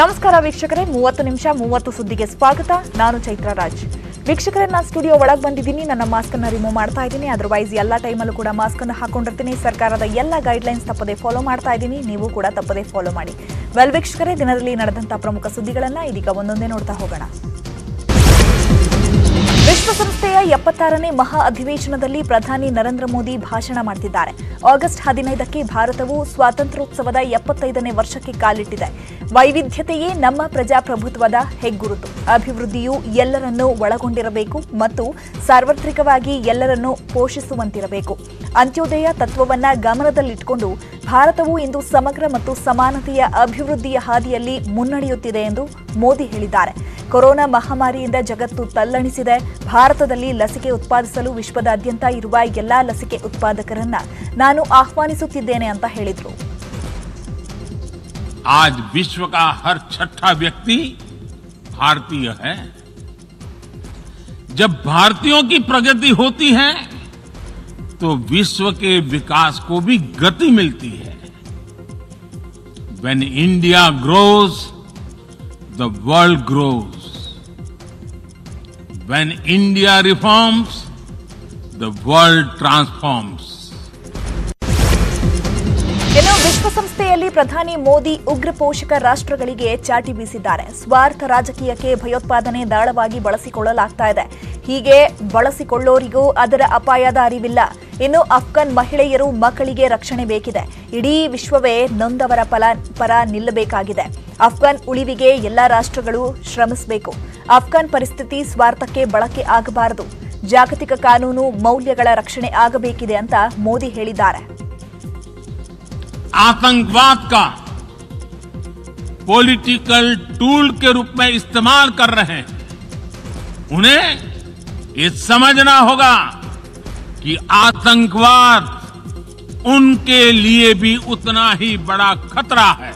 ನಮಸ್ಕಾರ ವೀಕ್ಷಕರೇ, ಮೂವತ್ತು ನಿಮಿಷ, ಮೂವತ್ತು ಸುದ್ದಿಗೆ ಸ್ವಾಗತ. ನಾನು ಚೈತ್ರ ರಾಜ್. ವೀಕ್ಷಕರೇ, ನಾನು ಸ್ಟುಡಿಯೋ ಒಳಗೆ ಬಂದಿದ್ದೀನಿ. ನನ್ನ ಮಾಸ್ಕ್ ಅನ್ನು ರಿಮೂವ್ ಮಾಡ್ತಾ ಇದ್ದೀನಿ. ಅದರ್ವೈಸ್ ಎಲ್ಲ ಟೈಮಲ್ಲೂ ಕೂಡ ಮಾಸ್ಕ್ ಅನ್ನು ಹಾಕೊಂಡಿರ್ತೀನಿ. ಸರ್ಕಾರದ ಎಲ್ಲ ಗೈಡ್ಲೈನ್ಸ್ ತಪ್ಪದೆ ಫಾಲೋ ಮಾಡ್ತಾ ಇದ್ದೀನಿ. ನೀವು ಕೂಡ ತಪ್ಪದೆ ಫಾಲೋ ಮಾಡಿ. ವೆಲ್ ವೀಕ್ಷಕರೇ, ದಿನದಲ್ಲಿ ನಡೆದಂತಹ ಪ್ರಮುಖ ಸುದ್ದಿಗಳನ್ನು ಇದೀಗ ಒಂದೊಂದೇ ನೋಡ್ತಾ ಹೋಗೋಣ. ವಿಶ್ವಸಂಸ್ಥೆಯ ಎಪ್ಪತ್ತಾರನೇ ಮಹಾ ಅಧಿವೇಶನದಲ್ಲಿ ಪ್ರಧಾನಿ ನರೇಂದ್ರ ಮೋದಿ ಭಾಷಣ ಮಾಡ್ತಿದ್ದಾರೆ. ಆಗಸ್ಟ್ ಹದಿನೈದಕ್ಕೆ ಭಾರತವು ಸ್ವಾತಂತ್ರ್ಯೋತ್ಸವದ ಎಪ್ಪತ್ತೈದನೇ ವರ್ಷಕ್ಕೆ ಕಾಲಿಟ್ಟಿದೆ. ವೈವಿಧ್ಯತೆಯೇ ನಮ್ಮ ಪ್ರಜಾಪ್ರಭುತ್ವದ ಹೆಗ್ಗುರುತು. ಅಭಿವೃದ್ಧಿಯು ಎಲ್ಲರನ್ನೂ ಒಳಗೊಂಡಿರಬೇಕು ಮತ್ತು ಸಾರ್ವತ್ರಿಕವಾಗಿ ಎಲ್ಲರನ್ನೂ ಪೋಷಿಸುವಂತಿರಬೇಕು. ಅಂತ್ಯೋದಯ ತತ್ವವನ್ನು ಗಮನದಲ್ಲಿಟ್ಟುಕೊಂಡು ಭಾರತವು ಇಂದು ಸಮಗ್ರ ಮತ್ತು ಸಮಾನತೆಯ ಅಭಿವೃದ್ಧಿಯ ಹಾದಿಯಲ್ಲಿ ಮುನ್ನಡೆಯುತ್ತಿದೆ ಎಂದು ಮೋದಿ ಹೇಳಿದ್ದಾರೆ. ಕೊರೋನಾ ಮಹಾಮಾರಿಯಿಂದ ಜಗತ್ತು ತಲ್ಲಣಿಸಿದೆ ಭಾರತದಲ್ಲಿ ಲಸಿಕೆ ಉತ್ಪಾದಿಸಲು ವಿಶ್ವದಾದ್ಯಂತ ಇರುವ ಎಲ್ಲಾ ಲಸಿಕೆ ಉತ್ಪಾದಕರನ್ನ ನಾನು ಆಹ್ವಾನಿಸುತ್ತಿದ್ದೇನೆ ಅಂತ ಹೇಳಿದ್ರು आज विश्व का हर छठा व्यक्ति भारतीय है जब भारतीयों की प्रगति होती है तो विश्व के विकास को भी गति मिलती है when india grows the world grows when india reforms, the world transforms. ಇನ್ನು ವಿಶ್ವಸಂಸ್ಥೆಯಲ್ಲಿ ಪ್ರಧಾನಿ ಮೋದಿ ಉಗ್ರ ಪೋಷಕ ರಾಷ್ಟ್ರಗಳಿಗೆ ಚಾಟಿ ಬೀಸಿದ್ದಾರೆ. ಸ್ವಾರ್ಥ ರಾಜಕೀಯಕ್ಕೆ ಭಯೋತ್ಪಾದನೆ ದಾಳವಾಗಿ ಬಳಸಿಕೊಳ್ಳಲಾಗ್ತಾ ಇದೆ. ಹೀಗೆ ಬಳಸಿಕೊಳ್ಳೋರಿಗೂ ಅದರ ಅಪಾಯದ ಅರಿವಿಲ್ಲ ಇನ್ನು ಅಫ್ಘಾನ್ ಮಹಿಳೆಯರು ಮಕ್ಕಳಿಗೆ ರಕ್ಷಣೆ ಬೇಕಿದೆ ಇಡೀ ವಿಶ್ವವೇ ನೊಂದವರ ಫಲ ಪರ ನಿಲ್ಲಬೇಕಾಗಿದೆ ಅಫ್ಘಾನ್ ಉಳಿವಿಗೆ ಎಲ್ಲ ರಾಷ್ಟ್ರಗಳು ಶ್ರಮಿಸಬೇಕು ಅಫ್ಘಾನ್ ಪರಿಸ್ಥಿತಿ ಸ್ವಾರ್ಥಕ್ಕೆ ಬಳಕೆ ಆಗಬಾರದು ಜಾಗತಿಕ ಕಾನೂನು ಮೌಲ್ಯಗಳ ರಕ್ಷಣೆ ಆಗಬೇಕಿದೆ ಅಂತ ಮೋದಿ ಹೇಳಿದ್ದಾರೆ आतंकवाद का पॉलिटिकल टूल के रूप में इस्तेमाल कर रहे हैं उन्हें ये समझना होगा कि आतंकवाद उनके लिए भी उतना ही बड़ा खतरा है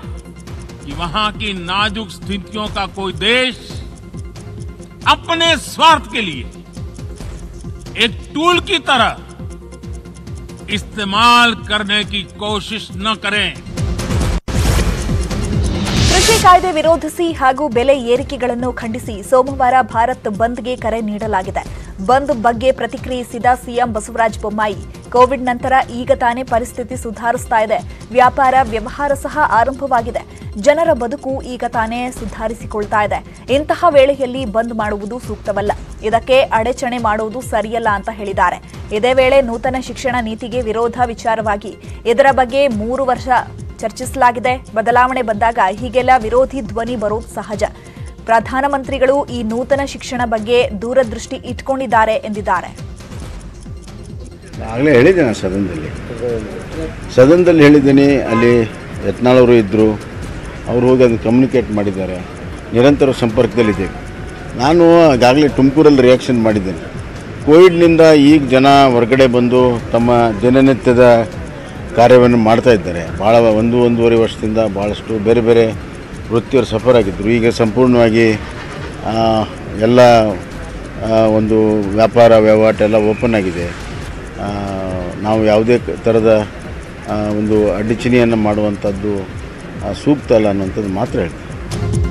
कि वहां की नाजुक स्थितियों का कोई देश अपने स्वार्थ के लिए एक टूल की तरह इस्तेमाल करने की कोशिश न करें ಕೃಷಿ ಕಾಯ್ದೆ ವಿರೋಧಿಸಿ ಹಾಗೂ ಬೆಲೆ ಏರಿಕೆಗಳನ್ನು ಖಂಡಿಸಿ ಸೋಮವಾರ ಭಾರತ್ ಬಂದ್ಗೆ ಕರೆ ನೀಡಲಾಗಿದೆ ಬಂದ್ ಬಗ್ಗೆ ಪ್ರತಿಕ್ರಿಯಿಸಿದ ಸಿಎಂ ಬಸವರಾಜ ಬೊಮ್ಮಾಯಿ, ಕೋವಿಡ್ ನಂತರ ಈಗ ತಾನೇ ಪರಿಸ್ಥಿತಿ ಸುಧಾರಿಸ್ತಾ ಇದೆ. ವ್ಯಾಪಾರ ವ್ಯವಹಾರ ಸಹ ಆರಂಭವಾಗಿದೆ. ಜನರ ಬದುಕು ಈಗ ತಾನೇ ಸುಧಾರಿಸಿಕೊಳ್ತಾ ಇದೆ. ಇಂತಹ ವೇಳೆಯಲ್ಲಿ ಬಂದ್ ಮಾಡುವುದು ಸೂಕ್ತವಲ್ಲ. ಇದಕ್ಕೆ ಅಡೆಚಣೆ ಮಾಡುವುದು ಸರಿಯಲ್ಲ ಅಂತ ಹೇಳಿದ್ದಾರೆ. ಇದೇ ವೇಳೆ ನೂತನ ಶಿಕ್ಷಣ ನೀತಿಗೆ ವಿರೋಧ ವಿಚಾರವಾಗಿ ಇದರ ಬಗ್ಗೆ ಮೂರು ವರ್ಷ ಚರ್ಚಿಸಲಾಗಿದೆ. ಬದಲಾವಣೆ ಬಂದಾಗ ಹೀಗೆಲ್ಲ ವಿರೋಧಿ ಧ್ವನಿ ಬರೋದು ಸಹಜ. ಪ್ರಧಾನಮಂತ್ರಿಗಳು ಈ ನೂತನ ಶಿಕ್ಷಣ ಬಗ್ಗೆ ದೂರದೃಷ್ಟಿ ಇಟ್ಕೊಂಡಿದ್ದಾರೆ ಎಂದಿದ್ದಾರೆ. ಆಗಲೇ ಹೇಳಿದ್ದೆ ನಾನು ಸದನದಲ್ಲಿ. ಸದನದಲ್ಲಿ ಹೇಳಿದ್ದೀನಿ, ಅಲ್ಲಿ ಯತ್ನಾಳವರು ಇದ್ದರು ಅವರು ಹೋಗಿ ಅದನ್ನು ಕಮ್ಯುನಿಕೇಟ್ ಮಾಡಿದ್ದಾರೆ. ನಿರಂತರ ಸಂಪರ್ಕದಲ್ಲಿದ್ದೇವೆ. ನಾನು ಈಗಾಗಲೇ ತುಮಕೂರಲ್ಲಿ ರಿಯಾಕ್ಷನ್ ಮಾಡಿದ್ದೇನೆ. ಕೋವಿಡ್ನಿಂದ ಈಗ ಜನ ಹೊರಗಡೆ ಬಂದು ತಮ್ಮ ದಿನನಿತ್ಯದ ಕಾರ್ಯವನ್ನು ಮಾಡ್ತಾ ಇದ್ದಾರೆ. ಭಾಳ ಒಂದು, ಒಂದೂವರೆ ವರ್ಷದಿಂದ ಭಾಳಷ್ಟು ಬೇರೆ ಬೇರೆ ವೃತ್ತಿಯವರು ಸಫರ್ ಆಗಿದ್ದರು ಈಗ ಸಂಪೂರ್ಣವಾಗಿ ಎಲ್ಲ ಒಂದು ವ್ಯಾಪಾರ, ವ್ಯವಹಾರ ಎಲ್ಲ ಓಪನ್ ಆಗಿದೆ. ನಾವು ಯಾವುದೇ ಥರದ ಒಂದು ಅಡಚಣೆಯನ್ನು ಮಾಡುವಂಥದ್ದು ಸೂಕ್ತ ಅಲ್ಲ ಅನ್ನುವಂಥದ್ದು ಮಾತ್ರ ಹೇಳ್ತೀನಿ.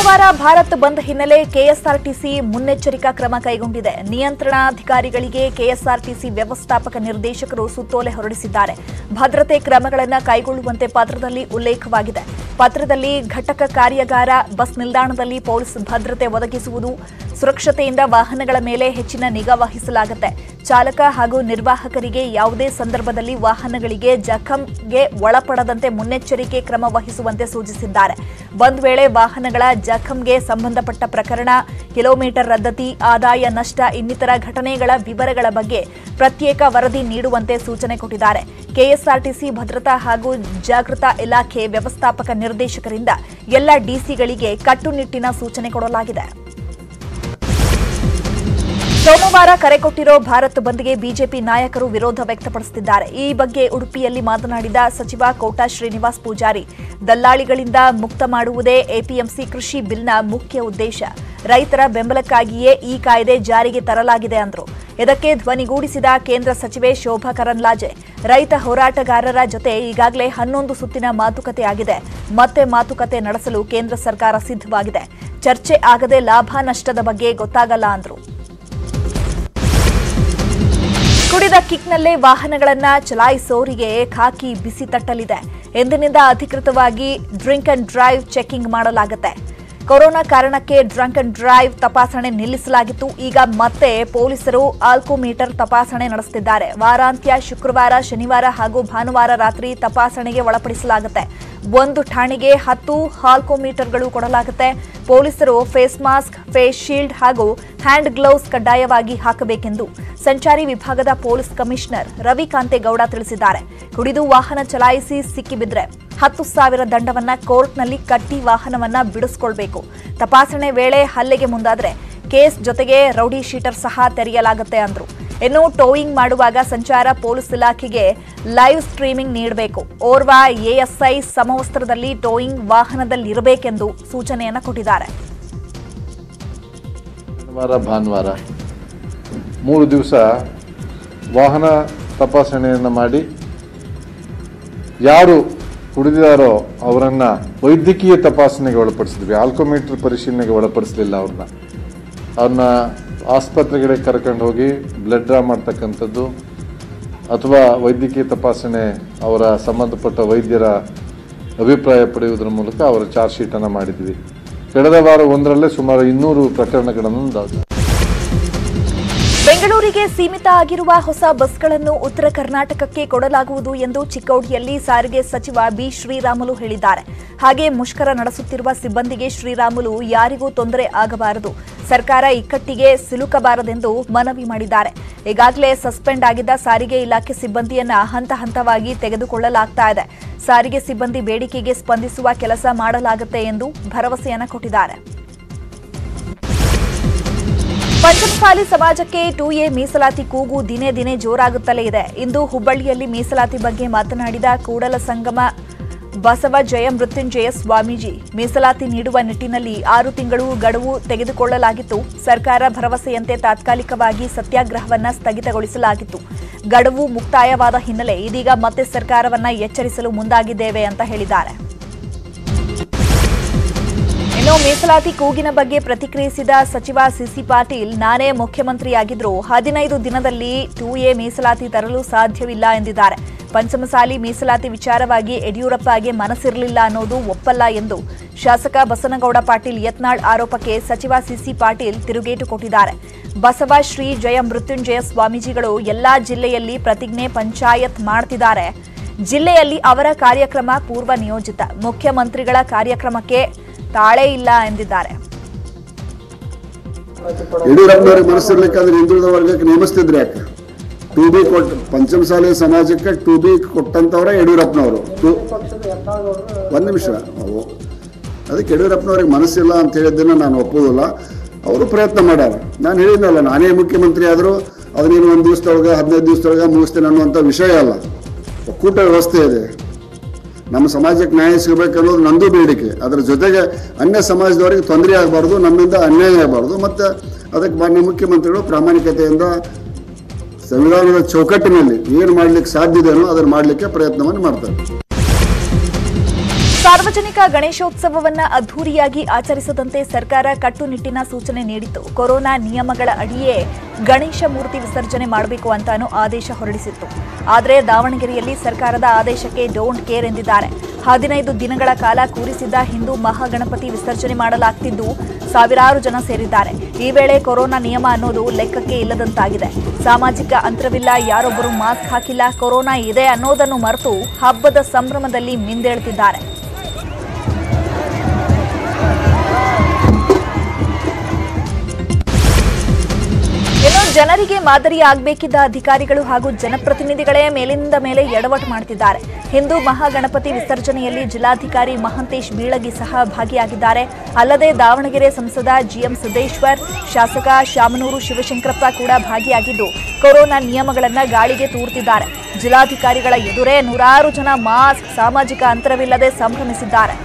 ಸೋಮವಾರ ಭಾರತ್ ಬಂದ್ ಹಿನ್ನೆಲೆ ಕೆಎಸ್ಆರ್ಟಿಸಿ ಮುನ್ನೆಚ್ಚರಿಕಾ ಕ್ರಮ ಕೈಗೊಂಡಿದೆ. ನಿಯಂತ್ರಣಾಧಿಕಾರಿಗಳಿಗೆ ಕೆಎಸ್ಆರ್ಟಿಸಿ ವ್ಯವಸ್ಥಾಪಕ ನಿರ್ದೇಶಕರು ಸುತ್ತೋಲೆ ಹೊರಡಿಸಿದ್ದಾರೆ. ಭದ್ರತೆ ಕ್ರಮಗಳನ್ನು ಕೈಗೊಳ್ಳುವಂತೆ ಪತ್ರದಲ್ಲಿ ಉಲ್ಲೇಖವಾಗಿದೆ. ಪತ್ರದಲ್ಲಿ ಘಟಕ ಕಾರ್ಯಾಗಾರ, ಬಸ್ ನಿಲ್ದಾಣದಲ್ಲಿ ಪೊಲೀಸ್ ಭದ್ರತೆ ಒದಗಿಸುವುದು, ಸುರಕ್ಷತೆಯಿಂದ ವಾಹನಗಳ ಮೇಲೆ ಹೆಚ್ಚಿನ ನಿಗಾ ವಹಿಸಲಾಗುತ್ತೆ. ಚಾಲಕ ಹಾಗೂ ನಿರ್ವಾಹಕರಿಗೆ ಯಾವುದೇ ಸಂದರ್ಭದಲ್ಲಿ ವಾಹನಗಳಿಗೆ ಜಖಂಗೆ ಒಳಪಡದಂತೆ ಮುನ್ನೆಚ್ಚರಿಕೆ ಕ್ರಮ ವಹಿಸುವಂತೆ ಸೂಚಿಸಿದ್ದಾರೆ. ಬಂದ್ ವೇಳೆ ವಾಹನಗಳ ಜಖಂಗೆ ಸಂಬಂಧಪಟ್ಟ ಪ್ರಕರಣ, ಕಿಲೋಮೀಟರ್ ರದ್ದತಿ, ಆದಾಯ ನಷ್ಟ ಇನ್ನಿತರ ಘಟನೆಗಳ ವಿವರಗಳ ಬಗ್ಗೆ ಪ್ರತ್ಯೇಕ ವರದಿ ನೀಡುವಂತೆ ಸೂಚನೆ ಕೊಟ್ಟಿದ್ದಾರೆ. ಕೆಎಸ್ಆರ್ಟಿಸಿ ಭದ್ರತಾ ಹಾಗೂ ಜಾಗೃತಾ ಇಲಾಖೆ ವ್ಯವಸ್ಥಾಪಕ ನಿರ್ದೇಶಕರಿಂದ ಎಲ್ಲ ಡಿಸಿಗಳಿಗೆ ಕಟ್ಟುನಿಟ್ಟಿನ ಸೂಚನೆ ಕೊಡಲಾಗಿದೆ. ಸೋಮವಾರ ಕರೆ ಕೊಟ್ಟಿರೋ ಭಾರತ್ ಬಂದ್ಗೆ ಬಿಜೆಪಿ ನಾಯಕರು ವಿರೋಧ ವ್ಯಕ್ತಪಡಿಸುತ್ತಿದ್ದಾರೆ ಈ ಬಗ್ಗೆ ಉಡುಪಿಯಲ್ಲಿ ಮಾತನಾಡಿದ ಸಚಿವ ಕೋಟಾ ಶ್ರೀನಿವಾಸ್ ಪೂಜಾರಿ, ದಲ್ಲಾಳಿಗಳಿಂದ ಮುಕ್ತ ಮಾಡುವುದೇ ಎಪಿಎಂಸಿ ಕೃಷಿ ಬಿಲ್ನ ಮುಖ್ಯ ಉದ್ದೇಶ. ರೈತರ ಬೆಂಬಲಕ್ಕಾಗಿಯೇ ಈ ಕಾಯ್ದೆ ಜಾರಿಗೆ ತರಲಾಗಿದೆ ಅಂದರು. ಇದಕ್ಕೆ ಧ್ವನಿಗೂಡಿಸಿದ ಕೇಂದ್ರ ಸಚಿವೆ ಶೋಭಾ ಕರಂದ್ಲಾಜೆ, ರೈತ ಹೋರಾಟಗಾರರ ಜೊತೆ ಈಗಾಗಲೇ ಹನ್ನೊಂದು ಸುತ್ತಿನ ಮಾತುಕತೆ ಆಗಿದೆ. ಮತ್ತೆ ಮಾತುಕತೆ ನಡೆಸಲು ಕೇಂದ್ರ ಸರ್ಕಾರ ಸಿದ್ಧವಾಗಿದೆ. ಚರ್ಚೆ ಆಗದೆ ಲಾಭ ನಷ್ಟದ ಬಗ್ಗೆ ಗೊತ್ತಾಗಲ್ಲ ಅಂದ್ರು. ಕುಡಿದ ಕಿಕ್ನಲ್ಲೇ ವಾಹನಗಳನ್ನ ಚಲಾಯಿಸೋರಿಗೆ ಖಾಕಿ ಬಿಸಿ ತಟ್ಟಲಿದೆ. ಎಂದಿನಿಂದ ಅಧಿಕೃತವಾಗಿ ಡ್ರಿಂಕ್ ಅಂಡ್ ಡ್ರೈವ್ ಚೆಕಿಂಗ್ ಮಾಡಲಾಗುತ್ತೆ. ಕೊರೋನಾ ಕಾರಣಕ್ಕೆ ಡ್ರಂಕ್ ಅಂಡ್ ಡ್ರೈವ್ ತಪಾಸಣೆ ನಿಲ್ಲಿಸಲಾಗಿತ್ತು. ಈಗ ಮತ್ತೆ ಪೊಲೀಸರು ಆಲ್ಕೋಮೀಟರ್ ತಪಾಸಣೆ ನಡೆಸುತ್ತಿದ್ದಾರೆ ವಾರಾಂತ್ಯ ಶುಕ್ರವಾರ, ಶನಿವಾರ ಹಾಗೂ ಭಾನುವಾರ ರಾತ್ರಿ ತಪಾಸಣೆಗೆ ಒಳಪಡಿಸಲಾಗುತ್ತೆ. ಒಂದು ಠಾಣೆಗೆ ಹತ್ತು ಹಾಲ್ಕೋಮೀಟರ್ಗಳು ಕೊಡಲಾಗುತ್ತೆ. ಪೊಲೀಸರು ಫೇಸ್ ಮಾಸ್ಕ್, ಫೇಸ್ ಶೀಲ್ಡ್ ಹಾಗೂ ಹ್ಯಾಂಡ್ ಗ್ಲೌಸ್ ಕಡ್ಡಾಯವಾಗಿ ಹಾಕಬೇಕೆಂದು ಸಂಚಾರಿ ವಿಭಾಗದ ಪೊಲೀಸ್ ಕಮಿಷನರ್ ರವಿ ಕಾಂತೇಗೌಡ ತಿಳಿಸಿದ್ದಾರೆ. ಕುಡಿದು ವಾಹನ ಚಲಾಯಿಸಿ ಸಿಕ್ಕಿಬಿದ್ರೆ ಹತ್ತು ಸಾವಿರ ದಂಡವನ್ನ ಕೋರ್ಟ್ನಲ್ಲಿ ಕಟ್ಟಿ ವಾಹನವನ್ನ ಬಿಡಿಸಿಕೊಳ್ಬೇಕು. ತಪಾಸಣೆ ವೇಳೆ ಹಲ್ಲೆಗೆ ಮುಂದಾದರೆ ಕೇಸ್ ಜೊತೆಗೆ ರೌಡಿ ಶೀಟರ್ ಸಹ ತೆರೆಯಲಾಗುತ್ತೆ ಅಂದ್ರು. ಇನ್ನು ಟೋಯಿಂಗ್ ಮಾಡುವಾಗ ಸಂಚಾರ ಪೊಲೀಸ್ ಇಲಾಖೆಗೆ ಲೈವ್ ಸ್ಟ್ರೀಮಿಂಗ್ ನೀಡಬೇಕು. ಓರ್ವ ಎಎಸ್ಐ ಸಮವಸ್ತ್ರದಲ್ಲಿ ಟೋಯಿಂಗ್ ವಾಹನದಲ್ಲಿರಬೇಕೆಂದು ಸೂಚನೆಯನ್ನು ಕೊಟ್ಟಿದ್ದಾರೆ. ಭಾನುವಾರ ಮೂರು ದಿವಸ ವಾಹನ ತಪಾಸಣೆಯನ್ನು ಮಾಡಿ ಯಾರು ಕುಡಿದಿದ್ದಾರೋ ಅವರನ್ನು ವೈದ್ಯಕೀಯ ತಪಾಸಣೆಗೆ ಒಳಪಡಿಸಿದ್ವಿ. ಆಲ್ಕೋಮೀಟರ್ ಪರಿಶೀಲನೆಗೆ ಒಳಪಡಿಸಲಿಲ್ಲ ಅವ್ರನ್ನ. ಅವ್ರನ್ನ ಆಸ್ಪತ್ರೆಗಳಿಗೆ ಕರ್ಕೊಂಡು ಹೋಗಿ ಬ್ಲಡ್ ಡ್ರಾ ಮಾಡ್ತಕ್ಕಂಥದ್ದು ಅಥವಾ ವೈದ್ಯಕೀಯ ತಪಾಸಣೆ ಅವರ ಸಂಬಂಧಪಟ್ಟ ವೈದ್ಯರ ಅಭಿಪ್ರಾಯ ಪಡೆಯುವುದರ ಮೂಲಕ ಅವರ ಚಾರ್ಜ್ ಶೀಟನ್ನು ಮಾಡಿದ್ವಿ. ಕಳೆದ ವಾರ ಒಂದರಲ್ಲೇ ಸುಮಾರು ಇನ್ನೂರು ಪ್ರಕರಣಗಳನ್ನು ದಾಖಲು ಬೆಂಗಳೂರಿಗೆ ಸೀಮಿತ ಆಗಿರುವ ಹೊಸ ಬಸ್ಗಳನ್ನು ಉತ್ತರ ಕರ್ನಾಟಕಕ್ಕೆ ಕೊಡಲಾಗುವುದು ಎಂದು ಚಿಕ್ಕೋಡಿಯಲ್ಲಿ ಸಾರಿಗೆ ಸಚಿವ ಬಿ ಶ್ರೀರಾಮುಲು ಹೇಳಿದ್ದಾರೆ. ಹಾಗೆ ಮುಷ್ಕರ ನಡೆಸುತ್ತಿರುವ ಸಿಬ್ಬಂದಿಗೆ ಶ್ರೀರಾಮುಲು ಯಾರಿಗೂ ತೊಂದರೆ ಆಗಬಾರದು. ಸರ್ಕಾರ ಇಕ್ಕಟ್ಟಿಗೆ ಸಿಲುಕಬಾರದೆಂದು ಮನವಿ ಮಾಡಿದ್ದಾರೆ. ಈಗಾಗಲೇ ಸಸ್ಪೆಂಡ್ ಆಗಿದ್ದ ಸಾರಿಗೆ ಇಲಾಖೆ ಸಿಬ್ಬಂದಿಯನ್ನ ಹಂತ ಹಂತವಾಗಿ ತೆಗೆದುಕೊಳ್ಳಲಾಗ್ತಾ ಇದೆ. ಸಾರಿಗೆ ಸಿಬ್ಬಂದಿ ಬೇಡಿಕೆಗೆ ಸ್ಪಂದಿಸುವ ಕೆಲಸ ಮಾಡಲಾಗುತ್ತೆ ಎಂದು ಭರವಸೆಯನ್ನ ಕೊಟ್ಟಿದ್ದಾರೆ. ಪಂಚಮಸಾಲಿ ಸಮಾಜಕ್ಕೆ ಟು ಎ ಮೀಸಲಾತಿ ಕೂಗು ದಿನೇ ದಿನೇ ಜೋರಾಗುತ್ತಲೇ ಇದೆ. ಇಂದು ಹುಬ್ಬಳ್ಳಿಯಲ್ಲಿ ಮೀಸಲಾತಿ ಬಗ್ಗೆ ಮಾತನಾಡಿದ ಕೂಡಲ ಸಂಗಮ ಬಸವ ಜಯ ಮೃತ್ಯುಂಜಯ ಸ್ವಾಮೀಜಿ. ಮೀಸಲಾತಿ ನೀಡುವ ನಿಟ್ಟಿನಲ್ಲಿ ಆರು ತಿಂಗಳು ಗಡುವು ತೆಗೆದುಕೊಳ್ಳಲಾಗಿತ್ತು. ಸರ್ಕಾರ ಭರವಸೆಯಂತೆ ತಾತ್ಕಾಲಿಕವಾಗಿ ಸತ್ಯಾಗ್ರಹವನ್ನ ಸ್ಥಗಿತಗೊಳಿಸಲಾಗಿತ್ತು. ಗಡುವು ಮುಕ್ತಾಯವಾದ ಹಿನ್ನೆಲೆ ಇದೀಗ ಮತ್ತೆ ಸರ್ಕಾರವನ್ನ ಎಚ್ಚರಿಸಲು ಮುಂದಾಗಿದ್ದೇವೆ ಅಂತ ಹೇಳಿದ್ದಾರೆ. ಇನ್ನು ಮೀಸಲಾತಿ ಕೂಗಿನ ಬಗ್ಗೆ ಪ್ರತಿಕ್ರಿಯಿಸಿದ ಸಚಿವ ಸಿಸಿ ಪಾಟೀಲ್, ನಾನೇ ಮುಖ್ಯಮಂತ್ರಿಯಾಗಿದ್ರು ಹದಿನೈದು ದಿನದಲ್ಲಿ ಟೂ ಎ ಮೀಸಲಾತಿ ತರಲು ಸಾಧ್ಯವಿಲ್ಲ ಎಂದಿದ್ದಾರೆ. ಪಂಚಮಸಾಲಿ ಮೀಸಲಾತಿ ವಿಚಾರವಾಗಿ ಯಡಿಯೂರಪ್ಪಗೆ ಮನಸ್ಸಿರಲಿಲ್ಲ ಅನ್ನೋದು ಒಪ್ಪಲ್ಲ ಎಂದು ಶಾಸಕ ಬಸನಗೌಡ ಪಾಟೀಲ್ ಯತ್ನಾಳ್ ಆರೋಪಕ್ಕೆ ಸಚಿವ ಸಿಸಿ ಪಾಟೀಲ್ ತಿರುಗೇಟು ಕೊಟ್ಟಿದ್ದಾರೆ. ಬಸವ, ಶ್ರೀ ಜಯ, ಮೃತ್ಯುಂಜಯ ಸ್ವಾಮೀಜಿಗಳು ಎಲ್ಲಾ ಜಿಲ್ಲೆಯಲ್ಲಿ ಪ್ರತಿಜ್ಞೆ ಪಂಚಾಯತ್ ಮಾಡ್ತಿದ್ದಾರೆ. ಜಿಲ್ಲೆಯಲ್ಲಿ ಅವರ ಕಾರ್ಯಕ್ರಮ ಪೂರ್ವ ನಿಯೋಜಿತ ಮುಖ್ಯಮಂತ್ರಿಗಳ ಕಾರ್ಯಕ್ರಮಕ್ಕೆ ತಾಳೆ ಇಲ್ಲ ಎಂದಿದ್ದಾರೆ. ಯಡಿಯೂರಪ್ಪನವ್ರಿಗೆ ಮನಸ್ಸಿರ್ಲಿಕ್ಕಾದ್ರೆ ಹಿಂದುಳಿದ ವರ್ಗಕ್ಕೆ ನೇಮಿಸ್ತಿದ್ರೆ ಯಾಕೆ? ಟು ಬಿ ಕೊಟ್ಟು ಪಂಚಮಸಾಲಿ ಸಮಾಜಕ್ಕೆ ಟು ಬಿ ಕೊಟ್ಟಂತವ್ರೆ ಯಡಿಯೂರಪ್ಪನವರು. ಒಂದು ನಿಮಿಷ. ಅವು ಅದಕ್ಕೆ ಯಡಿಯೂರಪ್ಪನವ್ರಿಗೆ ಮನಸ್ಸಿಲ್ಲ ಅಂತ ಹೇಳಿದ್ದನ್ನು ನಾನು ಒಪ್ಪೋದಿಲ್ಲ ಅವರು ಪ್ರಯತ್ನ ಮಾಡ್ಯಾರ. ನಾನು ಹೇಳಿದ್ನಲ್ಲ, ನಾನೇ ಮುಖ್ಯಮಂತ್ರಿ ಆದರೂ ಅದನ್ನೇನು ಒಂದು ದಿವಸದೊಳಗೆ, ಹದಿನೈದು ದಿವಸದೊಳಗೆ ಮುಗಿಸ್ತೇನೆ ಅನ್ನುವಂಥ ವಿಷಯ ಅಲ್ಲ. ಒಕ್ಕೂಟ ವ್ಯವಸ್ಥೆ ಇದೆ. ನಮ್ಮ ಸಮಾಜಕ್ಕೆ ನ್ಯಾಯ ಸಿಗಬೇಕು ಅನ್ನೋದು ನಂದು ಬೇಡಿಕೆ. ಅದರ ಜೊತೆಗೆ ಅನ್ಯ ಸಮಾಜದವರಿಗೆ ತೊಂದರೆ ಆಗಬಾರ್ದು, ನಮ್ಮಿಂದ ಅನ್ಯಾಯ ಆಗಬಾರ್ದು. ಮತ್ತು ಅದಕ್ಕೆ ಮಾನ್ಯ ಮುಖ್ಯಮಂತ್ರಿಗಳು ಪ್ರಾಮಾಣಿಕತೆಯಿಂದ ಸಂವಿಧಾನದ ಚೌಕಟ್ಟಿನಲ್ಲಿ ಏನು ಮಾಡ್ಲಿಕ್ಕೆ ಸಾಧ್ಯ ಇದೆಯೋ ಅದನ್ನು ಮಾಡಲಿಕ್ಕೆ ಪ್ರಯತ್ನವನ್ನು ಮಾಡ್ತಾರೆ. ಸಾರ್ವಜನಿಕ ಗಣೇಶೋತ್ಸವವನ್ನ ಅದ್ದೂರಿಯಾಗಿ ಆಚರಿಸದಂತೆ ಸರ್ಕಾರ ಕಟ್ಟುನಿಟ್ಟಿನ ಸೂಚನೆ ನೀಡಿತ್ತು. ಕೊರೋನಾ ನಿಯಮಗಳ ಅಡಿಯೇ ಗಣೇಶ ಮೂರ್ತಿ ವಿಸರ್ಜನೆ ಮಾಡಬೇಕು ಅಂತಾನು ಆದೇಶ ಹೊರಡಿಸಿತ್ತು. ಆದರೆ ದಾವಣಗೆರೆಯಲ್ಲಿ ಸರ್ಕಾರದ ಆದೇಶಕ್ಕೆ ಡೋಂಟ್ ಕೇರ್ ಎಂದಿದ್ದಾರೆ. ಹದಿನೈದು ದಿನಗಳ ಕಾಲ ಕೂರಿಸಿದ್ದ ಹಿಂದೂ ಮಹಾಗಣಪತಿ ವಿಸರ್ಜನೆ ಮಾಡಲಾಗ್ತಿದ್ದು ಸಾವಿರಾರು ಜನ ಸೇರಿದ್ದಾರೆ. ಈ ವೇಳೆ ಕೊರೋನಾ ನಿಯಮ ಅನ್ನೋದು ಲೆಕ್ಕಕ್ಕೆ ಇಲ್ಲದಂತಾಗಿದೆ. ಸಾಮಾಜಿಕ ಅಂತರವಿಲ್ಲ, ಯಾರೊಬ್ಬರು ಮಾಸ್ಕ್ ಹಾಕಿಲ್ಲ, ಕೊರೋನಾ ಇದೆ ಅನ್ನೋದನ್ನು ಮರೆತು ಹಬ್ಬದ ಸಂಭ್ರಮದಲ್ಲಿ ಮಿಂದೇಳ್ತಿದ್ದಾರೆ. ಜನರಿಗೆ ಮಾದರಿ ಆಗಬೇಕಿದ್ದ ಅಧಿಕಾರಿಗಳು ಹಾಗೂ ಜನಪ್ರತಿನಿಧಿಗಳೇ ಮೇಲಿಂದ ಮೇಲೆ ಎಡವಟ್ಟು ಮಾಡ್ತಿದ್ದಾರೆ ಹಿಂದೂ ಮಹಾಗಣಪತಿ ವಿಸರ್ಜನೆಯಲ್ಲಿ ಜಿಲ್ಲಾಧಿಕಾರಿ ಮಹಂತೇಶ್ ಬೀಳಗಿ ಸಹ ಭಾಗಿಯಾಗಿದ್ದಾರೆ. ಅಲ್ಲದೆ ದಾವಣಗೆರೆ ಸಂಸದ ಜಿಎಂ ಸಿದ್ದೇಶ್ವರ್, ಶಾಸಕ ಶಾಮನೂರು ಶಿವಶಂಕರಪ್ಪ ಕೂಡ ಭಾಗಿಯಾಗಿದ್ದು, ಕೊರೋನಾ ನಿಯಮಗಳನ್ನು ಗಾಳಿಗೆ ತೂರ್ತಿದ್ದಾರೆ. ಜಿಲ್ಲಾಧಿಕಾರಿಗಳ ಎದುರೇ ನೂರಾರು ಜನ ಮಾಸ್ಕ್, ಸಾಮಾಜಿಕ ಅಂತರವಿಲ್ಲದೆ ಸಂಭ್ರಮಿಸಿದ್ದಾರೆ.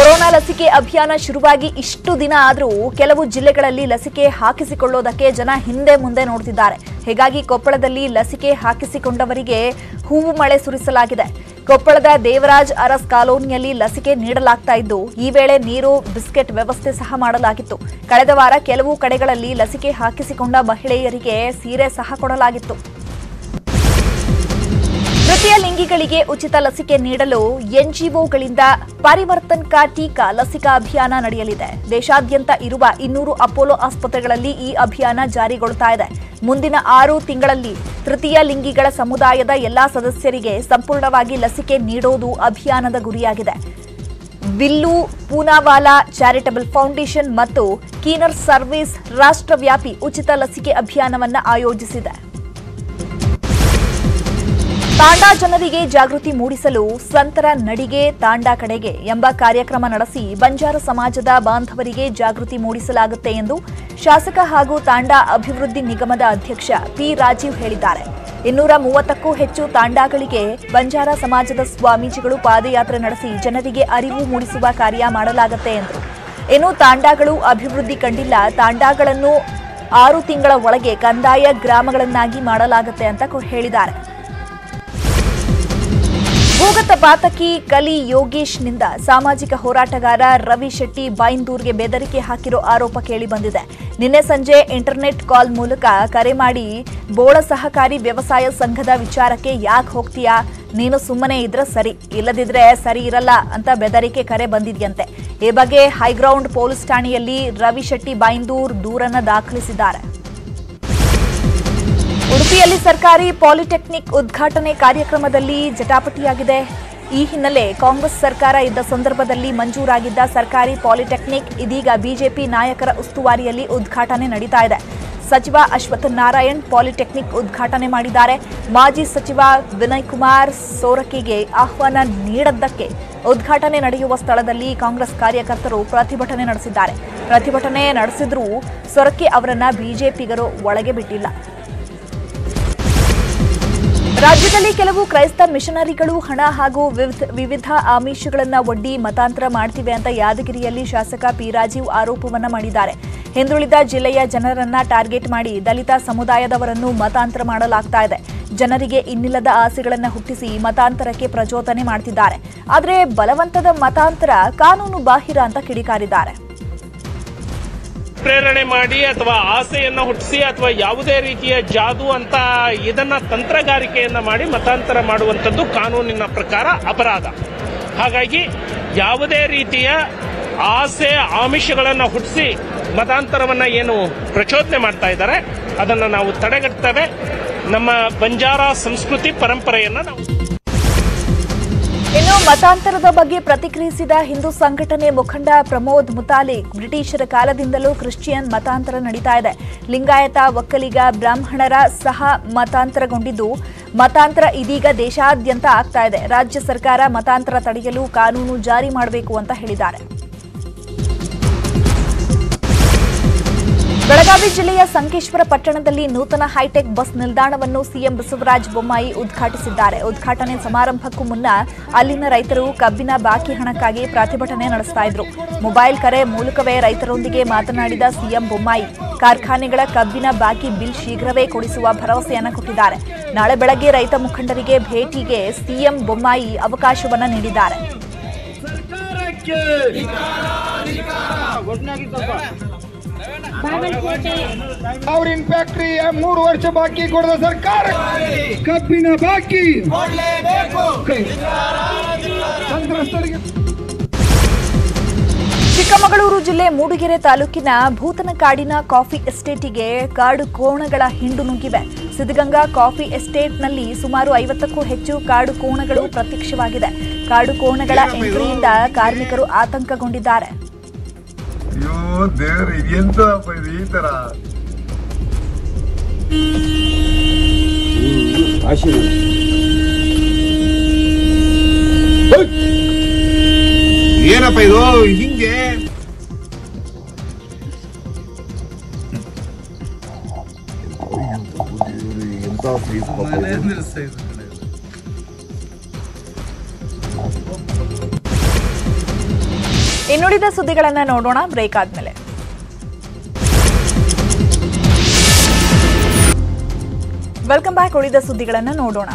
ಕೊರೋನಾ ಲಸಿಕೆ ಅಭಿಯಾನ ಶುರುವಾಗಿ ಇಷ್ಟು ದಿನ ಆದರೂ ಕೆಲವು ಜಿಲ್ಲೆಗಳಲ್ಲಿ ಲಸಿಕೆ ಹಾಕಿಸಿಕೊಳ್ಳೋದಕ್ಕೆ ಜನ ಹಿಂದೆ ಮುಂದೆ ನೋಡ್ತಿದ್ದಾರೆ. ಹೀಗಾಗಿ ಕೊಪ್ಪಳದಲ್ಲಿ ಲಸಿಕೆ ಹಾಕಿಸಿಕೊಂಡವರಿಗೆ ಹೂವು ಮಳೆ ಸುರಿಸಲಾಗಿದೆ. ಕೊಪ್ಪಳದ ದೇವರಾಜ್ ಅರಸ್ ಕಾಲೋನಿಯಲ್ಲಿ ಲಸಿಕೆ ನೀಡಲಾಗ್ತಾ ಇದ್ದು, ಈ ವೇಳೆ ನೀರು, ಬಿಸ್ಕೆಟ್ ವ್ಯವಸ್ಥೆ ಸಹ ಮಾಡಲಾಗಿತ್ತು. ಕಳೆದ ವಾರ ಕೆಲವು ಕಡೆಗಳಲ್ಲಿ ಲಸಿಕೆ ಹಾಕಿಸಿಕೊಂಡ ಮಹಿಳೆಯರಿಗೆ ಸೀರೆ ಸಹ ಕೊಡಲಾಗಿತ್ತು. ತೃತೀಯ ಲಿಂಗಿಗಳಿಗೆ ಉಚಿತ ಲಸಿಕೆ ನೀಡಲು ಎನ್ಜಿಒಗಳಿಂದ ಪರಿವರ್ತನ್ ಕಾ ಟೀಕಾ ಲಸಿಕಾ ಅಭಿಯಾನ ನಡೆಯಲಿದೆ. ದೇಶಾದ್ಯಂತ ಇರುವ ಇನ್ನೂರು ಅಪೋಲೋ ಆಸ್ಪತ್ರೆಗಳಲ್ಲಿ ಈ ಅಭಿಯಾನ ಜಾರಿಗೊಳ್ತಾ ಇದೆ. ಮುಂದಿನ ಆರು ತಿಂಗಳಲ್ಲಿ ತೃತೀಯ ಲಿಂಗಿಗಳ ಸಮುದಾಯದ ಎಲ್ಲಾ ಸದಸ್ಯರಿಗೆ ಸಂಪೂರ್ಣವಾಗಿ ಲಸಿಕೆ ನೀಡೋದು ಅಭಿಯಾನದ ಗುರಿಯಾಗಿದೆ. ಬಿಲ್ಲು ಪೂನಾವಾಲಾ ಚಾರಿಟಬಲ್ ಫೌಂಡೇಶನ್ ಮತ್ತು ಕೀನರ್ ಸರ್ವಿಸ್ ರಾಷ್ಟ್ರವ್ಯಾಪಿ ಉಚಿತ ಲಸಿಕೆ ಅಭಿಯಾನವನ್ನು ಆಯೋಜಿಸಿದೆ. ತಾಂಡಾ ಜನರಿಗೆ ಜಾಗೃತಿ ಮೂಡಿಸಲು ಸಂತರ ನಡಿಗೆ ತಾಂಡಾ ಕಡೆಗೆ ಎಂಬ ಕಾರ್ಯಕ್ರಮ ನಡೆಸಿ ಬಂಜಾರ ಸಮಾಜದ ಬಾಂಧವರಿಗೆ ಜಾಗೃತಿ ಮೂಡಿಸಲಾಗುತ್ತೆ ಎಂದು ಶಾಸಕ ಹಾಗೂ ತಾಂಡಾ ಅಭಿವೃದ್ಧಿ ನಿಗಮದ ಅಧ್ಯಕ್ಷ ಪಿ ರಾಜೀವ್ ಹೇಳಿದ್ದಾರೆ. ಇನ್ನೂರ ಮೂವತ್ತಕ್ಕೂ ಹೆಚ್ಚು ತಾಂಡಾಗಳಿಗೆ ಬಂಜಾರ ಸಮಾಜದ ಸ್ವಾಮೀಜಿಗಳು ಪಾದಯಾತ್ರೆ ನಡೆಸಿ ಜನರಿಗೆ ಅರಿವು ಮೂಡಿಸುವ ಕಾರ್ಯ ಮಾಡಲಾಗುತ್ತೆ ಎಂದರು ಇನ್ನು ತಾಂಡಾಗಳು ಅಭಿವೃದ್ಧಿ ಕಂಡಿಲ್ಲ, ತಾಂಡಾಗಳನ್ನು ಆರು ತಿಂಗಳ ಒಳಗೆ ಕಂದಾಯ ಗ್ರಾಮಗಳನ್ನಾಗಿ ಮಾಡಲಾಗುತ್ತೆ ಅಂತ ಹೇಳಿದ್ದಾರೆ. ಭೂಗತ ಪಾತಕಿ ಕಲಿ ಯೋಗೇಶ್ನಿಂದ ಸಾಮಾಜಿಕ ಹೋರಾಟಗಾರ ರವಿ ಶೆಟ್ಟಿ ಬೈಂದೂರ್ಗೆ ಬೆದರಿಕೆ ಹಾಕಿರೋ ಆರೋಪ ಕೇಳಿಬಂದಿದೆ ನಿನ್ನೆ ಸಂಜೆ ಇಂಟರ್ನೆಟ್ ಕಾಲ್ ಮೂಲಕ ಕರೆ ಮಾಡಿ ಬೋಳ ಸಹಕಾರಿ ವ್ಯವಸಾಯ ಸಂಘದ ವಿಚಾರಕ್ಕೆ ಯಾಕೆ ಹೋಗ್ತೀಯಾ? ನೀನು ಸುಮ್ಮನೆ ಇದ್ರೆ ಸರಿ, ಇಲ್ಲದಿದ್ರೆ ಸರಿ ಇರಲ್ಲ ಅಂತ ಬೆದರಿಕೆ ಕರೆ ಬಂದಿದೆಯಂತೆ. ಈ ಬಗ್ಗೆ ಹೈಗ್ರೌಂಡ್ ಪೊಲೀಸ್ ಠಾಣೆಯಲ್ಲಿ ರವಿ ಶೆಟ್ಟಿ ಬೈಂದೂರ್ ದೂರನ್ನ ದಾಖಲಿಸಿದ್ದಾರೆ. ಉಡುಪಿಯಲ್ಲಿ ಸರ್ಕಾರಿ ಪಾಲಿಟೆಕ್ನಿಕ್ ಉದ್ಘಾಟನೆ ಕಾರ್ಯಕ್ರಮದಲ್ಲಿ ಜಟಾಪಟಿಯಾಗಿದೆ. ಈ ಹಿನ್ನೆಲೆ ಕಾಂಗ್ರೆಸ್ ಸರ್ಕಾರ ಇದ್ದ ಸಂದರ್ಭದಲ್ಲಿ ಮಂಜೂರಾಗಿದ್ದ ಸರ್ಕಾರಿ ಪಾಲಿಟೆಕ್ನಿಕ್, ಇದೀಗ ಬಿಜೆಪಿ ನಾಯಕರ ಉಸ್ತುವಾರಿಯಲ್ಲಿ ಉದ್ಘಾಟನೆ ನಡೀತಾ ಇದೆ. ಸಚಿವ ಅಶ್ವಥ್ ನಾರಾಯಣ್ ಪಾಲಿಟೆಕ್ನಿಕ್ ಉದ್ಘಾಟನೆ ಮಾಡಿದ್ದಾರೆ. ಮಾಜಿ ಸಚಿವ ವಿನಯ್ ಕುಮಾರ್ ಸೋರಕಿಗೆ ಆಹ್ವಾನ ನೀಡದ್ದಕ್ಕೆ ಉದ್ಘಾಟನೆ ನಡೆಯುವ ಸ್ಥಳದಲ್ಲಿ ಕಾಂಗ್ರೆಸ್ ಕಾರ್ಯಕರ್ತರು ಪ್ರತಿಭಟನೆ ನಡೆಸಿದ್ದಾರೆ. ಪ್ರತಿಭಟನೆ ನಡೆಸಿದ್ರೂ ಸೊರಕೆ ಅವರನ್ನ ಬಿಜೆಪಿಗರು ಒಳಗೆ ಬಿಟ್ಟಿಲ್ಲ. ರಾಜ್ಯದಲ್ಲಿ ಕೆಲವು ಕ್ರೈಸ್ತ ಮಿಷನರಿಗಳು ಹಣ ಹಾಗೂ ವಿವಿಧ ಆಮಿಷಗಳನ್ನು ಒಡ್ಡಿ ಮತಾಂತರ ಮಾಡ್ತಿವೆ ಅಂತ ಯಾದಗಿರಿಯಲ್ಲಿ ಶಾಸಕ ಪಿ ರಾಜೀವ್ ಆರೋಪವನ್ನು ಮಾಡಿದ್ದಾರೆ. ಹಿಂದುಳಿದ ಜಿಲ್ಲೆಯ ಜನರನ್ನ ಟಾರ್ಗೆಟ್ ಮಾಡಿ ದಲಿತ ಸಮುದಾಯದವರನ್ನು ಮತಾಂತರ ಮಾಡಲಾಗ್ತಾ ಇದೆ. ಜನರಿಗೆ ಇನ್ನಿಲ್ಲದ ಆಸೆಗಳನ್ನು ಹುಟ್ಟಿಸಿ ಮತಾಂತರಕ್ಕೆ ಪ್ರಚೋದನೆ ಮಾಡ್ತಿದ್ದಾರೆ. ಆದರೆ ಬಲವಂತದ ಮತಾಂತರ ಕಾನೂನು ಬಾಹಿರ ಅಂತ ಕಿಡಿಕಾರಿದ್ದಾರೆ. ಪ್ರೇರಣೆ ಮಾಡಿ ಅಥವಾ ಆಸೆಯನ್ನು ಹುಟ್ಟಿಸಿ ಅಥವಾ ಯಾವುದೇ ರೀತಿಯ ಜಾದು ಅಂತ ಇದನ್ನ ತಂತ್ರಗಾರಿಕೆಯನ್ನ ಮಾಡಿ ಮತಾಂತರ ಮಾಡುವಂಥದ್ದು ಕಾನೂನಿನ ಪ್ರಕಾರ ಅಪರಾಧ. ಹಾಗಾಗಿ ಯಾವುದೇ ರೀತಿಯ ಆಸೆ, ಆಮಿಷಗಳನ್ನು ಹುಟ್ಟಿಸಿ ಮತಾಂತರವನ್ನ ಏನು ಪ್ರಚೋದನೆ ಮಾಡ್ತಾ ಇದ್ದಾರೆ, ಅದನ್ನು ನಾವು ತಡೆಗಟ್ತೇವೆ. ನಮ್ಮ ಬಂಜಾರ ಸಂಸ್ಕೃತಿ ಪರಂಪರೆಯನ್ನ ನಾವು ಇನ್ನು ಮತಾಂತರದ ಬಗ್ಗೆ ಪ್ರತಿಕ್ರಿಯಿಸಿದ ಹಿಂದೂ ಸಂಘಟನೆ ಮುಖಂಡ ಪ್ರಮೋದ್ ಮುತಾಲಿಕ್ ಬ್ರಿಟಿಷರ ಕಾಲದಿಂದಲೂ ಕ್ರಿಶ್ಚಿಯನ್ ಮತಾಂತರ ನಡೀತಾ ಇದೆ. ಲಿಂಗಾಯತ ಒಕ್ಕಲಿಗ ಬ್ರಾಹ್ಮಣರ ಸಹ ಮತಾಂತರಗೊಂಡಿದ್ದು, ಮತಾಂತರ ಇದೀಗ ದೇಶಾದ್ಯಂತ ಆಗ್ತಾ ಇದೆ. ರಾಜ್ಯ ಸರ್ಕಾರ ಮತಾಂತರ ತಡೆಯಲು ಕಾನೂನು ಜಾರಿ ಮಾಡಬೇಕು ಅಂತ ಹೇಳಿದ್ದಾರೆ. ಬೆಳಗಾವಿ ಜಿಲ್ಲೆಯ ಸಂಕೇಶ್ವರ ಪಟ್ಟಣದಲ್ಲಿ ನೂತನ ಹೈಟೆಕ್ ಬಸ್ ನಿಲ್ದಾಣವನ್ನು ಸಿಎಂ ಬಸವರಾಜ ಬೊಮ್ಮಾಯಿ ಉದ್ಘಾಟಿಸಿದ್ದಾರೆ. ಉದ್ಘಾಟನೆ ಸಮಾರಂಭಕ್ಕೂ ಮುನ್ನ ಅಲ್ಲಿನ ರೈತರು ಕಬ್ಬಿನ ಬಾಕಿ ಹಣಕ್ಕಾಗಿ ಪ್ರತಿಭಟನೆ ನಡೆಸ್ತಾ ಇದ್ರು. ಮೊಬೈಲ್ ಕರೆ ಮೂಲಕವೇ ರೈತರೊಂದಿಗೆ ಮಾತನಾಡಿದ ಸಿಎಂ ಬೊಮ್ಮಾಯಿ, ಕಾರ್ಖಾನೆಗಳ ಕಬ್ಬಿನ ಬಾಕಿ ಬಿಲ್ ಶೀಘ್ರವೇ ಕೊಡಿಸುವ ಭರವಸೆಯನ್ನು ಕೊಟ್ಟಿದ್ದಾರೆ. ನಾಳೆ ಬೆಳಗ್ಗೆ ರೈತ ಮುಖಂಡರಿಗೆ ಭೇಟಿಗೆ ಸಿಎಂ ಬೊಮ್ಮಾಯಿ ಅವಕಾಶವನ್ನು ನೀಡಿದ್ದಾರೆ. ಅವ್ರಿನ್ ಫ್ಯಾಕ್ಟರಿ ಮೂರು ವರ್ಷ ಬಾಕಿ ಕೊಡದ ಸರ್ಕಾರ. ಕಬ್ಬಿನ ಬಾಕಿ. ಚಿಕ್ಕಮಗಳೂರು ಜಿಲ್ಲೆ ಮೂಡಿಗೆರೆ ತಾಲೂಕಿನ ಭೂತನಕಾಡಿನ ಕಾಫಿ ಎಸ್ಟೇಟಿಗೆ ಕಾಡು ಕೋಣಗಳ ಹಿಂಡು ನುಗ್ಗಿವೆ ಸಿದ್ಧಗಂಗಾ ಕಾಫಿ ಎಸ್ಟೇಟ್ನಲ್ಲಿ ಸುಮಾರು ಐವತ್ತಕ್ಕೂ ಹೆಚ್ಚು ಕಾಡು ಕೋಣಗಳು ಪ್ರತ್ಯಕ್ಷವಾಗಿದೆ. ಕಾಡು ಕೋಣಗಳ ಎಂಟ್ರಿಯಿಂದ ಕಾರ್ಮಿಕರು ಆತಂಕಗೊಂಡಿದ್ದಾರೆ. ಅಯ್ಯೋ ದೇವ್ರ ಎಂತಪ್ಪ ಇದು ಈ ತರ ಏನಪ್ಪ ಇದು ಹಿಂಗೆ ಎಂತ ಸೈಜ್ ಇನ್ನುಳಿದ ಸುದ್ದಿಗಳನ್ನ ನೋಡೋಣ. ಬ್ರೇಕ್ ಆದ್ಮೇಲೆ. ವೆಲ್ಕಮ್ ಬ್ಯಾಕ್ ಉಳಿದ ಸುದ್ದಿಗಳನ್ನ ನೋಡೋಣ.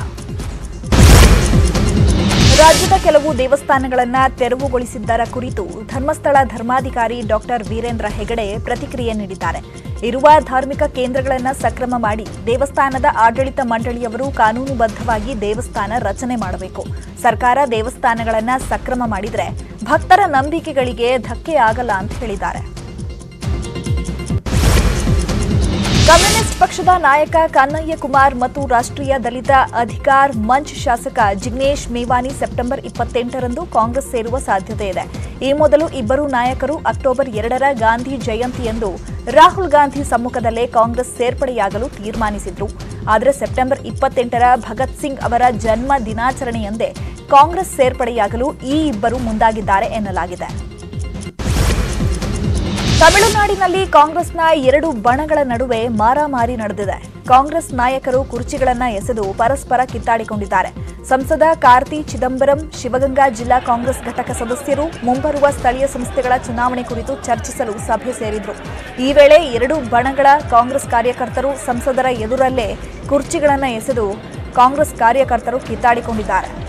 ರಾಜ್ಯದ ಕೆಲವು ದೇವಸ್ಥಾನಗಳನ್ನು ತೆರವುಗೊಳಿಸಿದ್ದರ ಕುರಿತು ಧರ್ಮಸ್ಥಳ ಧರ್ಮಾಧಿಕಾರಿ ಡಾಕ್ಟರ್ ವೀರೇಂದ್ರ ಹೆಗಡೆ ಪ್ರತಿಕ್ರಿಯೆ ನೀಡಿದ್ದಾರೆ. ಇರುವ ಧಾರ್ಮಿಕ ಕೇಂದ್ರಗಳನ್ನು ಸಕ್ರಮ ಮಾಡಿ ದೇವಸ್ಥಾನದ ಆಡಳಿತ ಮಂಡಳಿಯವರು ಕಾನೂನುಬದ್ಧವಾಗಿ ದೇವಸ್ಥಾನ ರಚನೆ ಮಾಡಬೇಕು. ಸರ್ಕಾರ ದೇವಸ್ಥಾನಗಳನ್ನು ಸಕ್ರಮ ಮಾಡಿದರೆ ಭಕ್ತರ ನಂಬಿಕೆಗಳಿಗೆ ಧಕ್ಕೆ ಆಗಲ್ಲ ಅಂತ ಹೇಳಿದ್ದಾರೆ. ಕಮ್ಯುನಿಸ್ಟ್ ಪಕ್ಷದ ನಾಯಕ ಕನ್ನಯ್ಯ ಕುಮಾರ್ ಮತ್ತು ರಾಷ್ಟ್ರೀಯ ದಲಿತ ಅಧಿಕಾರ್ ಮಂಚ್ ಶಾಸಕ ಜಿಗ್ನೇಶ್ ಮೇವಾನಿ ಸೆಪ್ಟೆಂಬರ್ ಇಪ್ಪತ್ತೆಂಟರಂದು ಕಾಂಗ್ರೆಸ್ ಸೇರುವ ಸಾಧ್ಯತೆ ಇದೆ. ಈ ಮೊದಲು ಇಬ್ಬರು ನಾಯಕರು ಅಕ್ಟೋಬರ್ ಎರಡರ ಗಾಂಧಿ ಜಯಂತಿಯಂದು ರಾಹುಲ್ ಗಾಂಧಿ ಸಮ್ಮುಖದಲ್ಲೇ ಕಾಂಗ್ರೆಸ್ ಸೇರ್ಪಡೆಯಾಗಲು ತೀರ್ಮಾನಿಸಿದ್ರು. ಆದರೆ ಸೆಪ್ಟೆಂಬರ್ ಇಪ್ಪತ್ತೆಂಟರ ಭಗತ್ ಸಿಂಗ್ ಅವರ ಜನ್ಮ ದಿನಾಚರಣೆಯಂದೇ ಕಾಂಗ್ರೆಸ್ ಸೇರ್ಪಡೆಯಾಗಲು ಈ ಇಬ್ಬರು ಮುಂದಾಗಿದ್ದಾರೆ ಎನ್ನಲಾಗಿದೆ. ತಮಿಳುನಾಡಿನಲ್ಲಿ ಕಾಂಗ್ರೆಸ್ನ ಎರಡು ಬಣಗಳ ನಡುವೆ ಮಾರಾಮಾರಿ ನಡೆದಿದೆ. ಕಾಂಗ್ರೆಸ್ ನಾಯಕರು ಕುರ್ಚಿಗಳನ್ನ ಎಸೆದು ಪರಸ್ಪರ ಕಿತ್ತಾಡಿಕೊಂಡಿದ್ದಾರೆ. ಸಂಸದ ಕಾರ್ತಿ ಚಿದಂಬರಂ, ಶಿವಗಂಗಾ ಜಿಲ್ಲಾ ಕಾಂಗ್ರೆಸ್ ಘಟಕ ಸದಸ್ಯರು ಮುಂಬರುವ ಸ್ಥಳೀಯ ಸಂಸ್ಥೆಗಳ ಚುನಾವಣೆ ಕುರಿತು ಚರ್ಚಿಸಲು ಸಭೆ ಸೇರಿದ್ರು. ಈ ವೇಳೆ ಎರಡು ಬಣಗಳ ಕಾಂಗ್ರೆಸ್ ಕಾರ್ಯಕರ್ತರು ಸಂಸದರ ಎದುರಲ್ಲೇ ಕುರ್ಚಿಗಳನ್ನು ಎಸೆದು ಕಾಂಗ್ರೆಸ್ ಕಾರ್ಯಕರ್ತರು ಕಿತ್ತಾಡಿಕೊಂಡಿದ್ದಾರೆ.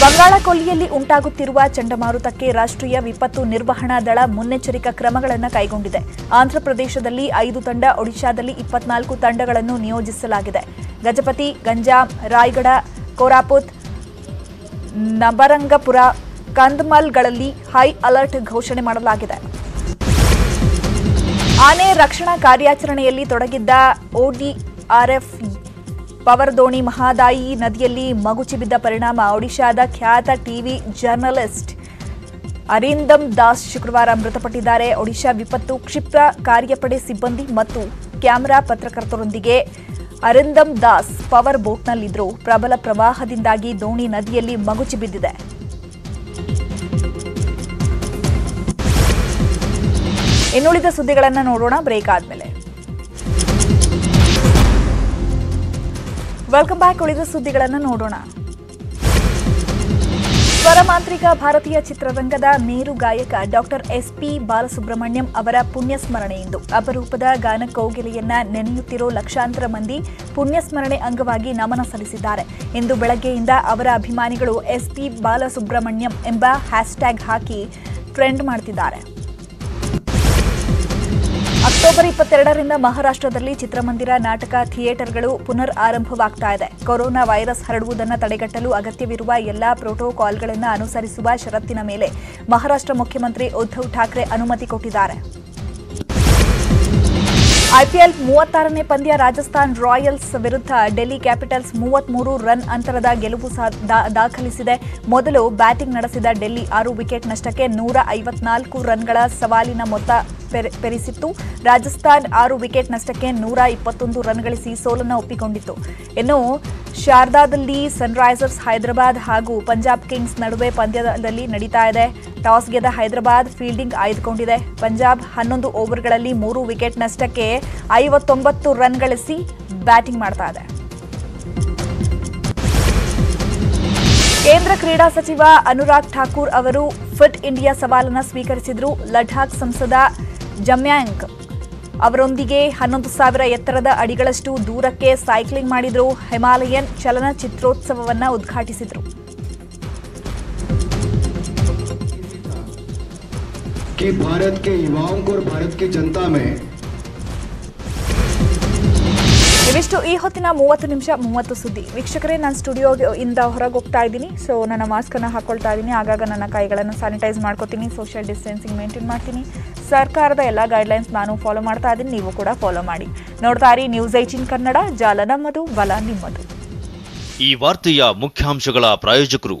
ಬಂಗಾಳ ಕೊಲ್ಲಿಯಲ್ಲಿ ಉಂಟಾಗುತ್ತಿರುವ ಚಂಡಮಾರುತಕ್ಕೆ ರಾಷ್ಟ್ರೀಯ ವಿಪತ್ತು ನಿರ್ವಹಣಾ ದಳ ಮುನ್ನೆಚ್ಚರಿಕಾ ಕ್ರಮಗಳನ್ನು ಕೈಗೊಂಡಿದೆ. ಆಂಧ್ರಪ್ರದೇಶದಲ್ಲಿ ಐದು ತಂಡ, ಒಡಿಶಾದಲ್ಲಿ ಇಪ್ಪತ್ನಾಲ್ಕು ತಂಡಗಳನ್ನು ನಿಯೋಜಿಸಲಾಗಿದೆ. ಗಜಪತಿ, ಗಂಜಾಂ, ರಾಯ್ಗಢ, ಕೋರಾಪುತ್, ನಬರಂಗಪುರ, ಕಂದಮಲ್ಗಳಲ್ಲಿ ಹೈ ಅಲರ್ಟ್ ಘೋಷಣೆ ಮಾಡಲಾಗಿದೆ. ಆನೆ ರಕ್ಷಣಾ ಕಾರ್ಯಾಚರಣೆಯಲ್ಲಿ ತೊಡಗಿದ್ದ ಒಡಿಆರ್ಎಫ್ ಪವರ್ ದೋಣಿ ಮಹಾದಾಯಿ ನದಿಯಲ್ಲಿ ಮಗುಚಿ ಬಿದ್ದ ಪರಿಣಾಮ. ಒಡಿಶಾದ ಖ್ಯಾತ ಟಿವಿ ಜರ್ನಲಿಸ್ಟ್ ಅರಿಂದಮ್ ದಾಸ್ ಶುಕ್ರವಾರ ಮೃತಪಟ್ಟಿದ್ದಾರೆ. ಒಡಿಶಾ ವಿಪತ್ತು ಕ್ಷಿಪ್ರ ಕಾರ್ಯಪಡೆ ಸಿಬ್ಬಂದಿ ಮತ್ತು ಕ್ಯಾಮೆರಾ ಪತ್ರಕರ್ತರೊಂದಿಗೆ ಅರಿಂದಮ್ ದಾಸ್ ಪವರ್ ಬೋಟ್ನಲ್ಲಿದ್ದರು. ಪ್ರಬಲ ಪ್ರವಾಹದಿಂದಾಗಿ ದೋಣಿ ನದಿಯಲ್ಲಿ ಮಗುಚಿ ಬಿದ್ದಿದೆ ಇನ್ನುಳಿದ ಸುದ್ದಿಗಳನ್ನು ನೋಡೋಣ. ಬ್ರೇಕ್ ಆದ್ಮೇಲೆ. ವೆಲ್ಕಮ್ ಬ್ಯಾಕ್ ಉಳಿದ ಸುದ್ದಿಗಳನ್ನು ನೋಡೋಣ. ಸ್ವರಮಾಂತ್ರಿಕ ಭಾರತೀಯ ಚಿತ್ರರಂಗದ ಮೇರು ಗಾಯಕ ಡಾಕ್ಟರ್ ಎಸ್ ಪಿ ಬಾಲಸುಬ್ರಹ್ಮಣ್ಯಂ ಅವರ ಪುಣ್ಯಸ್ಮರಣೆ ಇಂದು ಅಪರೂಪದ ಗಾನ ಕೌಗಿಲೆಯನ್ನ ನೆನೆಯುತ್ತಿರೋ ಲಕ್ಷಾಂತರ ಮಂದಿ ಪುಣ್ಯಸ್ಮರಣೆ ಅಂಗವಾಗಿ ನಮನ ಸಲ್ಲಿಸಿದ್ದಾರೆ. ಇಂದು ಬೆಳಗ್ಗೆಯಿಂದ ಅವರ ಅಭಿಮಾನಿಗಳು ಎಸ್ ಪಿ ಬಾಲಸುಬ್ರಹ್ಮಣ್ಯಂ ಎಂಬ ಹ್ಯಾಶ್ಟ್ಯಾಗ್ ಹಾಕಿ ಟ್ರೆಂಡ್ ಮಾಡ್ತಿದ್ದಾರೆ. ಅಕ್ಟೋಬರ್ ಇಪ್ಪತ್ತೆರಡರಿಂದ ಮಹಾರಾಷ್ಟ್ರದಲ್ಲಿ ಚಿತ್ರಮಂದಿರ, ನಾಟಕ, ಥಿಯೇಟರ್ಗಳು ಪುನರ್ ಆರಂಭವಾಗ್ತಾ ಇದೆ. ಕೊರೋನಾ ವೈರಸ್ ಹರಡುವುದನ್ನು ತಡೆಗಟ್ಟಲು ಅಗತ್ಯವಿರುವ ಎಲ್ಲಾ ಪ್ರೋಟೋಕಾಲ್ಗಳನ್ನು ಅನುಸರಿಸುವ ಷರತ್ತಿನ ಮೇಲೆ ಮಹಾರಾಷ್ಟ್ರ ಮುಖ್ಯಮಂತ್ರಿ ಉದ್ಧವ್ ಠಾಕ್ರೆ ಅನುಮತಿ ಕೊಟ್ಟಿದ್ದಾರೆ. ಐಪಿಎಲ್ ಮೂವತ್ತಾರನೇ ಪಂದ್ಯ ರಾಜಸ್ಥಾನ್ ರಾಯಲ್ಸ್ ವಿರುದ್ಧ ಡೆಲ್ಲಿ ಕ್ಯಾಪಿಟಲ್ಸ್ ಮೂವತ್ಮೂರು ರನ್ ಅಂತರದ ಗೆಲುವು ದಾಖಲಿಸಿದೆ. ಮೊದಲು ಬ್ಯಾಟಿಂಗ್ ನಡೆಸಿದ ಡೆಲ್ಲಿ ಆರು ವಿಕೆಟ್ ನಷ್ಟಕ್ಕೆ ನೂರ ರನ್ಗಳ ಸವಾಲಿನ ಮೊತ್ತ ಪೆರಿಸಿತ್ತು. ರಾಜಸ್ಥಾನ್ ಆರು ವಿಕೆಟ್ ನಷ್ಟಕ್ಕೆ ನೂರ ಇಪ್ಪತ್ತೊಂದು ರನ್ ಗಳಿಸಿ ಸೋಲನ್ನು ಒಪ್ಪಿಕೊಂಡಿತ್ತು. ಇನ್ನು ಶಾರದಾದಲ್ಲಿ ಸನ್ರೈಸರ್ಸ್ ಹೈದರಾಬಾದ್ ಹಾಗೂ ಪಂಜಾಬ್ ಕಿಂಗ್ಸ್ ನಡುವೆ ಪಂದ್ಯದಲ್ಲಿ ನಡೀತಾ ಇದೆ. ಟಾಸ್ ಗೆದ್ದ ಹೈದರಾಬಾದ್ ಫೀಲ್ಡಿಂಗ್ ಆಯ್ದುಕೊಂಡಿದೆ. ಪಂಜಾಬ್ ಹನ್ನೊಂದು ಓವರ್ಗಳಲ್ಲಿ ಮೂರು ವಿಕೆಟ್ ನಷ್ಟಕ್ಕೆ ಐವತ್ತೊಂಬತ್ತು ರನ್ ಗಳಿಸಿ ಬ್ಯಾಟಿಂಗ್ ಮಾಡ್ತಾ ಇದೆ. ಕೇಂದ್ರ ಕ್ರೀಡಾ ಸಚಿವ ಅನುರಾಗ್ ಠಾಕೂರ್ ಅವರು ಫಿಟ್ ಇಂಡಿಯಾ ಸವಾಲನ್ನು ಸ್ವೀಕರಿಸಿದ್ರು. ಲಡಾಖ್ ಸಂಸದ ಜಮ್ಯಾಂಗ್ ಅವರೊಂದಿಗೆ ಹನ್ನೊಂದು ಸಾವಿರ ಎತ್ತರದ ಅಡಿಗಳಷ್ಟು ದೂರಕ್ಕೆ ಸೈಕ್ಲಿಂಗ್ ಮಾಡಿದ್ರು ಹಿಮಾಲಯನ್ ಚಲನಚಿತ್ರೋತ್ಸವವನ್ನು ಉದ್ಘಾಟಿಸಿದ್ರು कि भारत के युवाओं को और भारत की जनता में ಇವಿಷ್ಟು ಈ ಹೊತ್ತಿನ ಮೂವತ್ತು ನಿಮಿಷ ಮೂವತ್ತು ಸುದ್ದಿ. ವೀಕ್ಷಕರೇ ನಾನು ಸ್ಟುಡಿಯೋ ಇಂದ ಹೊರಗೆ ಹೋಗ್ತಾ ಇದ್ದೀನಿ. ಸೊ ನನ್ನ ಮಾಸ್ಕನ್ನು ಹಾಕೊಳ್ತಾ ಇದ್ದೀನಿ. ಆಗಾಗ ನನ್ನ ಕೈಗಳನ್ನು ಸ್ಯಾನಿಟೈಸ್ ಮಾಡ್ಕೋತೀನಿ. ಸೋಷಿಯಲ್ ಡಿಸ್ಟೆನ್ಸಿಂಗ್ ಮೇಂಟೈನ್ ಮಾಡ್ತೀನಿ. ಸರ್ಕಾರದ ಎಲ್ಲ ಗೈಡ್ಲೈನ್ಸ್ ನಾನು ಫಾಲೋ ಮಾಡ್ತಾ ಇದ್ದೀನಿ. ನೀವು ಕೂಡ ಫಾಲೋ ಮಾಡಿ. ನೋಡ್ತಾ ಇರಿ ನ್ಯೂಸ್ ಏಟಿನ್ ಕನ್ನಡ. ಜಾಲ ನಮ್ಮದು ಬಲ ನಿಮ್ಮದು. ಈ ವಾರ್ತೆಯ ಮುಖ್ಯಾಂಶಗಳ ಪ್ರಾಯೋಜಕರು.